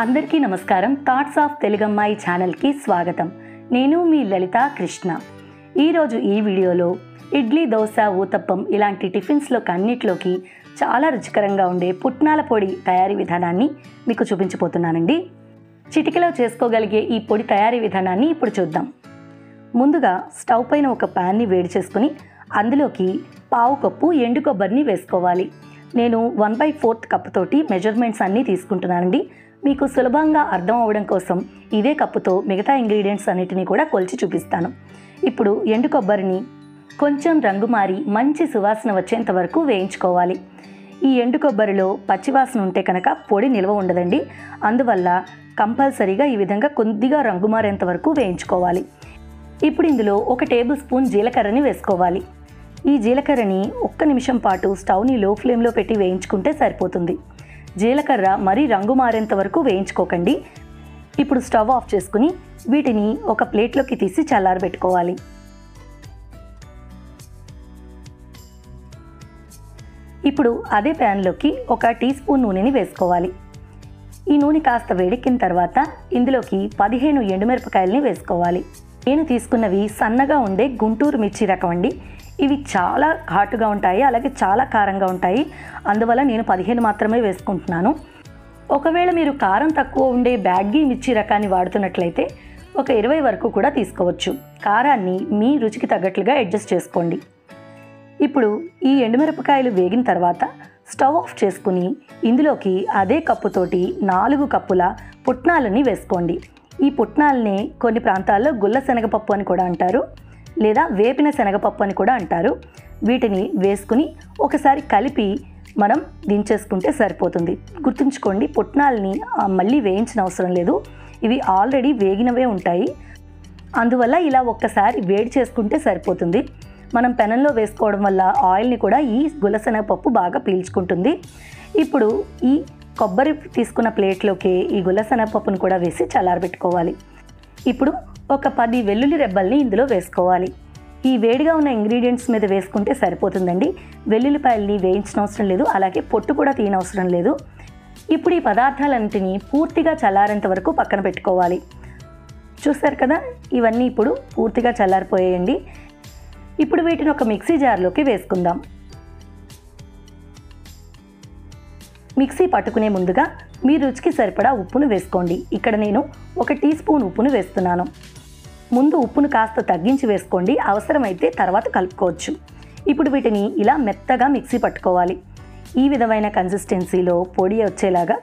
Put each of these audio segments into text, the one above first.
అందరికీ నమస్కారం. Thoughts of తెలుగమ్మాయి ఛానల్కి స్వాగతం. నేను మీ లలిత కృష్ణ. ఈరోజు ఈ వీడియోలో ఇడ్లీ దోశ ఊతప్పం ఇలాంటి టిఫిన్స్లోకి అన్నిట్లోకి చాలా రుచికరంగా ఉండే పుట్నాల పొడి తయారీ విధానాన్ని మీకు చూపించబోతున్నానండి. చిటికలో చేసుకోగలిగే ఈ పొడి తయారీ విధానాన్ని ఇప్పుడు చూద్దాం. ముందుగా స్టవ్ పైన ఒక ప్యాన్ని వేడి చేసుకుని అందులోకి పావు కప్పు ఎండు కొబ్బరిని వేసుకోవాలి. నేను వన్ బై ఫోర్త్ కప్ తోటి మెజర్మెంట్స్ అన్నీ తీసుకుంటున్నానండి. మీకు సులభంగా అర్థం అవ్వడం కోసం ఇదే కప్పుతో మిగతా ఇంగ్రీడియంట్స్ అన్నిటినీ కూడా కొలిచి చూపిస్తాను. ఇప్పుడు ఎండు కొబ్బరిని కొంచెం రంగు మారి మంచి సువాసన వచ్చేంత వరకు వేయించుకోవాలి. ఈ ఎండు కొబ్బరిలో పచ్చివాసన ఉంటే కనుక పొడి నిల్వ ఉండదండి. అందువల్ల కంపల్సరీగా ఈ విధంగా కొద్దిగా రంగు మారేంత వరకు వేయించుకోవాలి. ఇప్పుడు ఇందులో ఒక టేబుల్ స్పూన్ జీలకర్రని వేసుకోవాలి. ఈ జీలకర్రని ఒక్క నిమిషం పాటు స్టవ్ని లో ఫ్లేమ్లో పెట్టి వేయించుకుంటే సరిపోతుంది. జీలకర్ర మరీ రంగు మారేంత వరకు వేయించుకోకండి. ఇప్పుడు స్టవ్ ఆఫ్ చేసుకుని వీటిని ఒక ప్లేట్లోకి తీసి చల్లారబెట్టుకోవాలి. ఇప్పుడు అదే ప్యాన్లోకి ఒక టీ స్పూన్ నూనెని వేసుకోవాలి. ఈ నూనె కాస్త వేడెక్కిన తర్వాత ఇందులోకి పదిహేను ఎండుమిరపకాయలని వేసుకోవాలి. నేను తీసుకున్నవి సన్నగా ఉండే గుంటూరు మిర్చి రకం అండి. ఇవి చాలా ఘాటుగా ఉంటాయి అలాగే చాలా కారంగా ఉంటాయి. అందువల్ల నేను పదిహేను మాత్రమే వేసుకుంటున్నాను. ఒకవేళ మీరు కారం తక్కువ ఉండే బ్యాడ్గీ మిర్చి రకాన్ని వాడుతున్నట్లయితే ఒక ఇరవై వరకు కూడా తీసుకోవచ్చు. కారాన్ని మీ రుచికి తగ్గట్లుగా అడ్జస్ట్ చేసుకోండి. ఇప్పుడు ఈ ఎండుమిరపకాయలు వేగిన తర్వాత స్టవ్ ఆఫ్ చేసుకుని ఇందులోకి అదే కప్పుతోటి నాలుగు కప్పుల పుట్నాలని వేసుకోండి. ఈ పుట్నాల్ని కొన్ని ప్రాంతాల్లో గుల్ల శనగపప్పు అని కూడా అంటారు లేదా వేపిన శనగపప్పు అని కూడా అంటారు. వీటిని వేసుకుని ఒకసారి కలిపి మనం దించేసుకుంటే సరిపోతుంది. గుర్తుంచుకోండి పుట్నాల్ని మళ్ళీ వేయించిన అవసరం లేదు. ఇవి ఆల్రెడీ వేగినవే ఉంటాయి. అందువల్ల ఇలా ఒక్కసారి వేడి చేసుకుంటే సరిపోతుంది. మనం పెనంలో వేసుకోవడం వల్ల ఆయిల్ని కూడా ఈ గులశనగపప్పు బాగా పీల్చుకుంటుంది. ఇప్పుడు ఈ కొబ్బరి తీసుకున్న ప్లేట్లోకి ఈ గులశనగపప్పును కూడా వేసి చల్లారబెట్టుకోవాలి. ఇప్పుడు ఒక పది వెల్లుల్లి రెబ్బల్ని ఇందులో వేసుకోవాలి. ఈ వేడిగా ఉన్న ఇంగ్రీడియంట్స్ మీద వేసుకుంటే సరిపోతుందండి. వెల్లుల్లిపాయల్ని వేయించిన అవసరం లేదు అలాగే పొట్టు కూడా తీయనవసరం లేదు. ఇప్పుడు ఈ పదార్థాలన్నింటినీ పూర్తిగా చల్లారేంత వరకు పక్కన పెట్టుకోవాలి. చూసారు కదా ఇవన్నీ ఇప్పుడు పూర్తిగా చల్లారిపోయాయండి. ఇప్పుడు వీటిని ఒక మిక్సీ జార్లోకి వేసుకుందాం. మిక్సీ పట్టుకునే ముందుగా మీ రుచికి సరిపడా ఉప్పును వేసుకోండి. ఇక్కడ నేను ఒక టీ స్పూన్ ఉప్పును వేస్తున్నాను. ముందు ఉప్పును కాస్త తగ్గించి వేసుకోండి. అవసరమైతే తర్వాత కలుపుకోవచ్చు. ఇప్పుడు వీటిని ఇలా మెత్తగా మిక్సీ పట్టుకోవాలి. ఈ విధమైన కన్సిస్టెన్సీలో పొడి వచ్చేలాగా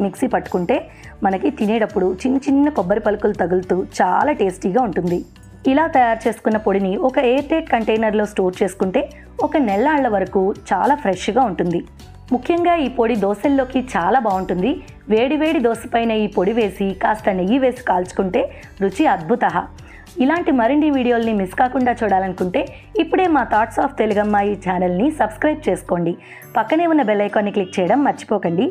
మిక్సీ పట్టుకుంటే మనకి తినేటప్పుడు చిన్న చిన్న కొబ్బరి పలుకులు తగులుతూ చాలా టేస్టీగా ఉంటుంది. ఇలా తయారు చేసుకున్న పొడిని ఒక ఎయిర్ టైట్ కంటైనర్లో స్టోర్ చేసుకుంటే ఒక నెల్లాళ్ళ వరకు చాలా ఫ్రెష్గా ఉంటుంది. ముఖ్యంగా ఈ పొడి దోశల్లోకి చాలా బాగుంటుంది. వేడి వేడి దోశ పైన ఈ పొడి వేసి కాస్త నెయ్యి వేసి కాల్చుకుంటే రుచి అద్భుత ఇలాంటి మరిన్ని వీడియోల్ని మిస్ కాకుండా చూడాలనుకుంటే ఇప్పుడే మా థాట్స్ ఆఫ్ తెలుగమ్మాయి ఛానల్ని సబ్స్క్రైబ్ చేసుకోండి. పక్కనే ఉన్న బెల్ ఐకాన్ని క్లిక్ చేయడం మర్చిపోకండి.